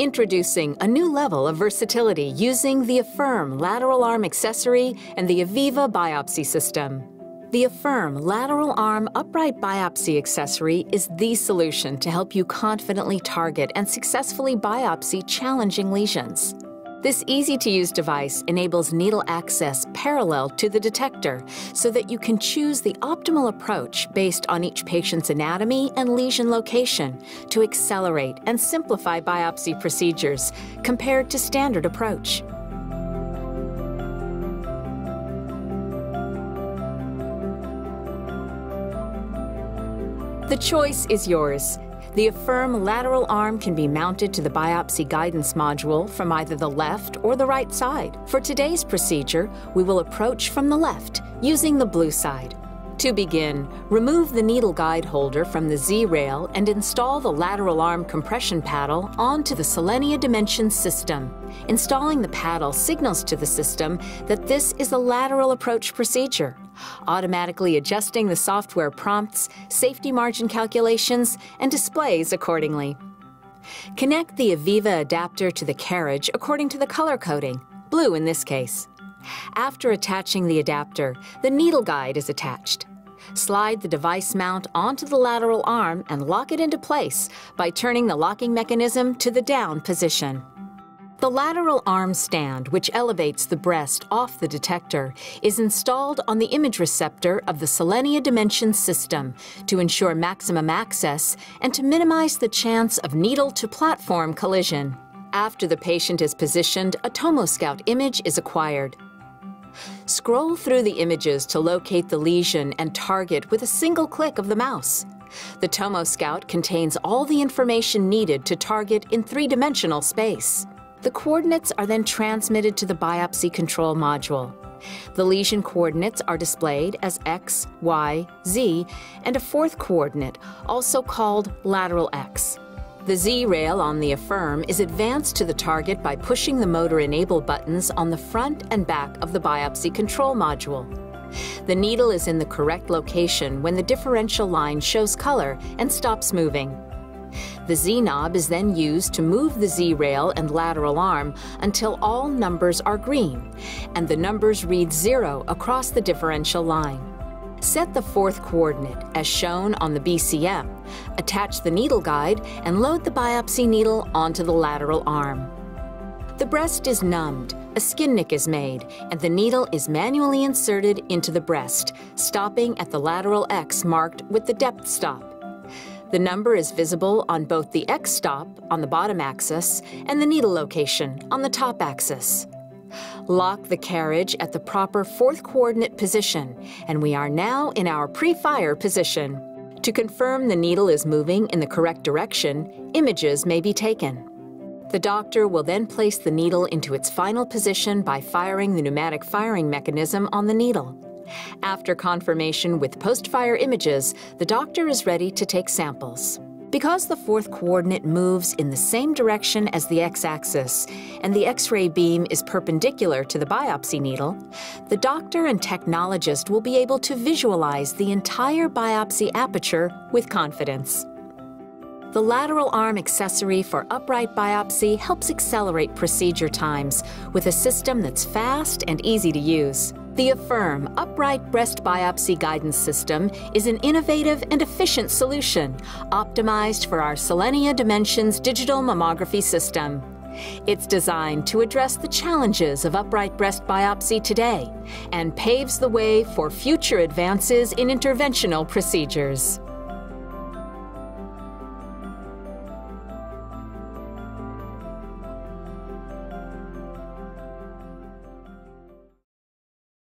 Introducing a new level of versatility using the Affirm lateral arm accessory and the Eviva biopsy system. The Affirm lateral arm upright biopsy accessory is the solution to help you confidently target and successfully biopsy challenging lesions. This easy-to-use device enables needle access parallel to the detector so that you can choose the optimal approach based on each patient's anatomy and lesion location to accelerate and simplify biopsy procedures compared to standard approach. The choice is yours. The Affirm lateral arm can be mounted to the biopsy guidance module from either the left or the right side. For today's procedure, we will approach from the left using the blue side. To begin, remove the needle guide holder from the Z-rail and install the lateral arm compression paddle onto the Selenia Dimension system. Installing the paddle signals to the system that this is a lateral approach procedure automatically adjusting the software prompts, safety margin calculations, and displays accordingly. Connect the Eviva adapter to the carriage according to the color coding, blue in this case. After attaching the adapter, the needle guide is attached. Slide the device mount onto the lateral arm and lock it into place by turning the locking mechanism to the down position. The lateral arm stand, which elevates the breast off the detector, is installed on the image receptor of the Selenia Dimension system to ensure maximum access and to minimize the chance of needle-to-platform collision. After the patient is positioned, a TomoScout image is acquired. Scroll through the images to locate the lesion and target with a single click of the mouse. The TomoScout contains all the information needed to target in three-dimensional space. The coordinates are then transmitted to the biopsy control module. The lesion coordinates are displayed as X, Y, Z, and a fourth coordinate, also called lateral X. The Z rail on the Affirm is advanced to the target by pushing the motor enable buttons on the front and back of the biopsy control module. The needle is in the correct location when the differential line shows color and stops moving. The Z-knob is then used to move the Z-rail and lateral arm until all numbers are green, and the numbers read zero across the differential line. Set the fourth coordinate, as shown on the BCM, attach the needle guide, and load the biopsy needle onto the lateral arm. The breast is numbed, a skin nick is made, and the needle is manually inserted into the breast, stopping at the lateral X marked with the depth stop. The number is visible on both the X stop on the bottom axis and the needle location on the top axis. Lock the carriage at the proper fourth coordinate position, and we are now in our pre-fire position. To confirm the needle is moving in the correct direction, images may be taken. The doctor will then place the needle into its final position by firing the pneumatic firing mechanism on the needle. After confirmation with post-fire images, the doctor is ready to take samples. Because the fourth coordinate moves in the same direction as the x-axis and the X-ray beam is perpendicular to the biopsy needle, the doctor and technologist will be able to visualize the entire biopsy aperture with confidence. The lateral arm accessory for upright biopsy helps accelerate procedure times with a system that's fast and easy to use. The Affirm Upright Breast Biopsy Guidance System is an innovative and efficient solution optimized for our Selenia Dimensions digital mammography system. It's designed to address the challenges of upright breast biopsy today and paves the way for future advances in interventional procedures.